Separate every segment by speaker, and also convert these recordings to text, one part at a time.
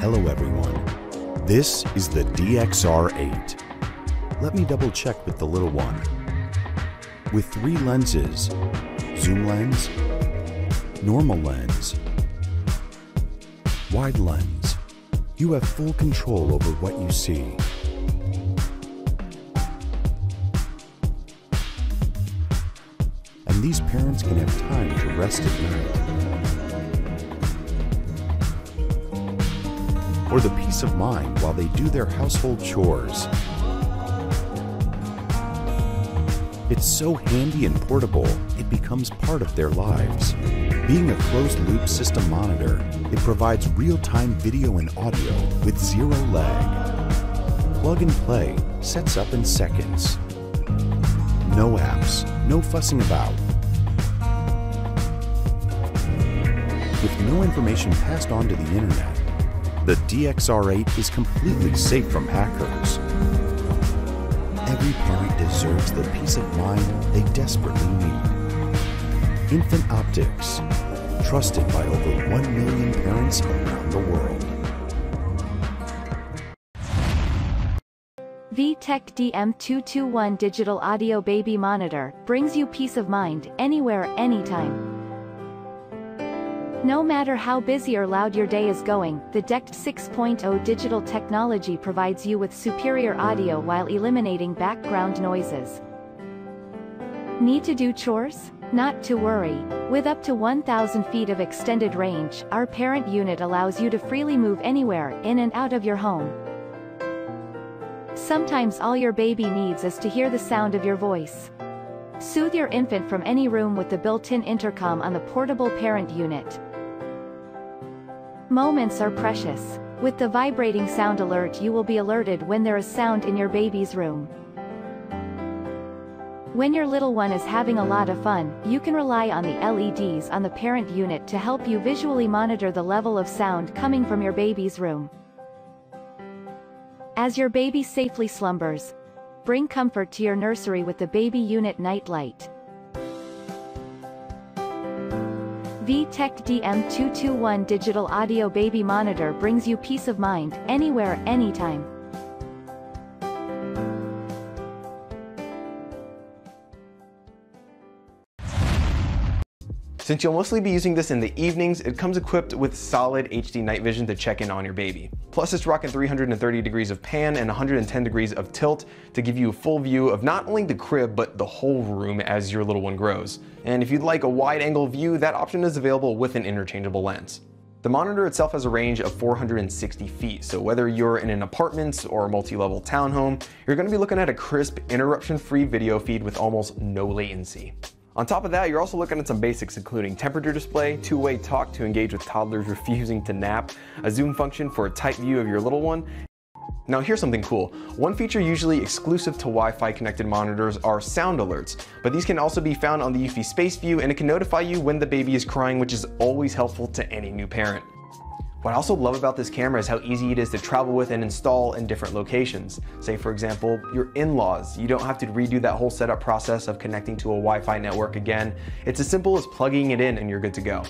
Speaker 1: Hello everyone. This is the DXR8. Let me double check with the little one. With three lenses, zoom lens, normal lens, wide lens, you have full control over what you see. And these parents can have time to rest at night. Or the peace of mind while they do their household chores. It's so handy and portable, it becomes part of their lives. Being a closed loop system monitor, it provides real time video and audio with zero lag. Plug and play sets up in seconds. No apps, no fussing about. With no information passed on to the internet, the DXR8 is completely safe from hackers. Every parent deserves the peace of mind they desperately need. Infant Optics, trusted by over 1 million parents around the world.
Speaker 2: VTech DM221 Digital Audio Baby Monitor brings you peace of mind anywhere, anytime. No matter how busy or loud your day is going, the DECT 6.0 digital technology provides you with superior audio while eliminating background noises. Need to do chores? Not to worry. With up to 1,000 feet of extended range, our parent unit allows you to freely move anywhere, in and out of your home. Sometimes all your baby needs is to hear the sound of your voice. Soothe your infant from any room with the built-in intercom on the portable parent unit. Moments are precious. With the vibrating sound alert you will be alerted when there is sound in your baby's room. When your little one is having a lot of fun, you can rely on the LEDs on the parent unit to help you visually monitor the level of sound coming from your baby's room. As your baby safely slumbers, bring comfort to your nursery with the baby unit night VTech DM221 Digital Audio Baby Monitor brings you peace of mind, anywhere, anytime.
Speaker 3: Since you'll mostly be using this in the evenings, it comes equipped with solid HD night vision to check in on your baby. Plus it's rocking 330 degrees of pan and 110 degrees of tilt to give you a full view of not only the crib, but the whole room as your little one grows. And if you'd like a wide angle view, that option is available with an interchangeable lens. The monitor itself has a range of 460 feet, so whether you're in an apartment or a multi-level townhome, you're going to be looking at a crisp, interruption-free video feed with almost no latency. On top of that, you're also looking at some basics including temperature display, two-way talk to engage with toddlers refusing to nap, a zoom function for a tight view of your little one, now here's something cool. One feature usually exclusive to Wi-Fi connected monitors are sound alerts, but these can also be found on the Eufy Space View and it can notify you when the baby is crying, which is always helpful to any new parent. What I also love about this camera is how easy it is to travel with and install in different locations. Say for example, your in-laws. You don't have to redo that whole setup process of connecting to a Wi-Fi network again. It's as simple as plugging it in and you're good to go.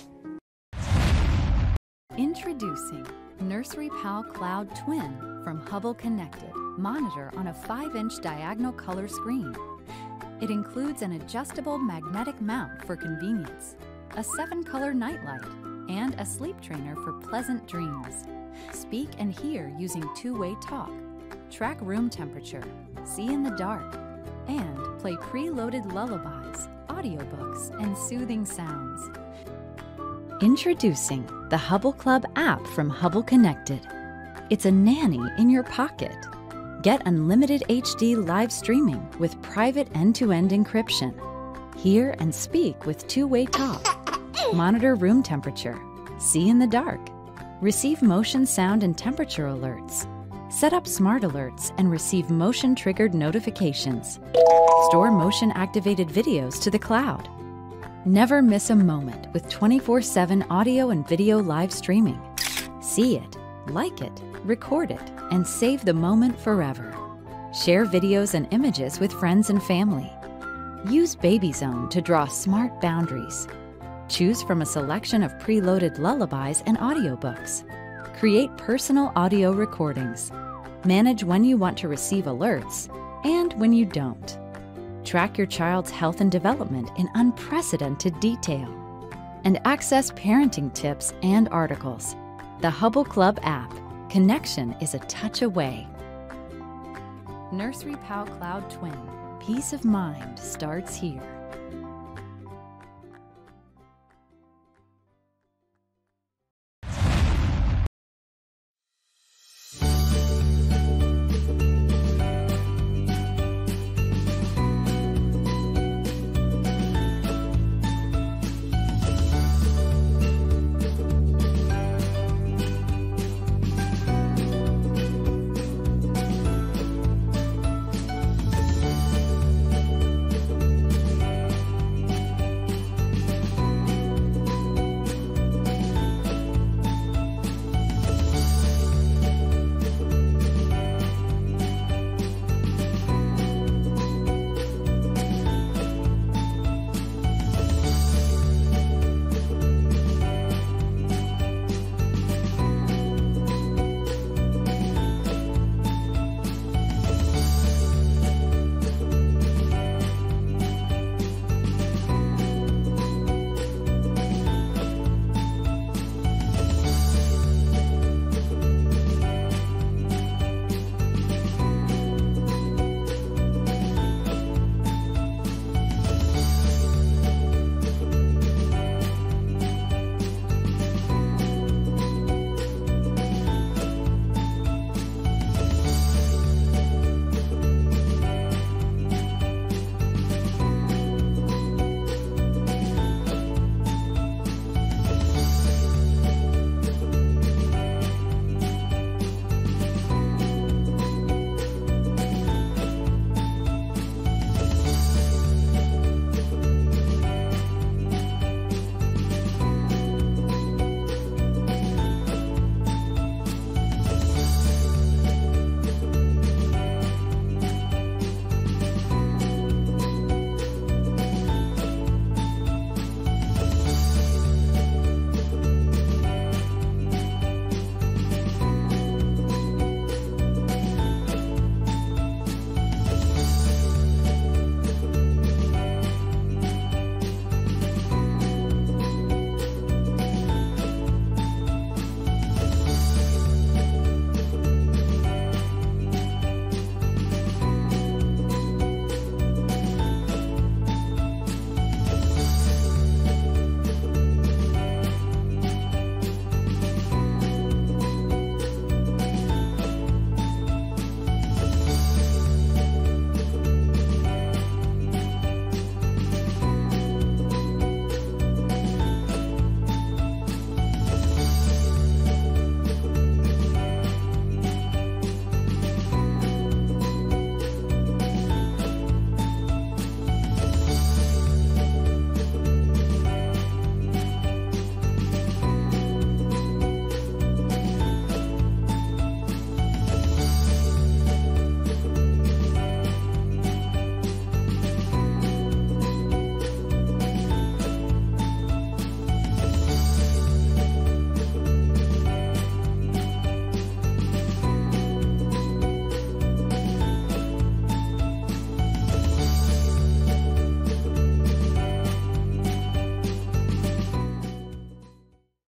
Speaker 4: Introducing Nursery Pal Cloud Twin from Hubble Connected. Monitor on a 5-inch diagonal color screen. It includes an adjustable magnetic mount for convenience, a 7-color nightlight, and a sleep trainer for pleasant dreams. Speak and hear using two-way talk. Track room temperature, see in the dark, and play preloaded lullabies, audiobooks, and soothing sounds. Introducing the Hubble Club app from Hubble Connected. It's a nanny in your pocket. Get unlimited HD live streaming with private end to end encryption. Hear and speak with two way talk Monitor room temperature. See in the dark. Receive motion, sound, and temperature alerts. Set up smart alerts and receive motion triggered notifications. Store motion activated videos to the cloud. Never miss a moment with 24 7 audio and video live streaming. See it, like it, record it, and save the moment forever. Share videos and images with friends and family. Use BabyZone to draw smart boundaries Choose from a selection of preloaded lullabies and audiobooks. Create personal audio recordings. Manage when you want to receive alerts and when you don't. Track your child's health and development in unprecedented detail. And access parenting tips and articles. The Hubble Club app. Connection is a touch away. Nursery Pal Cloud Twin. Peace of mind starts here.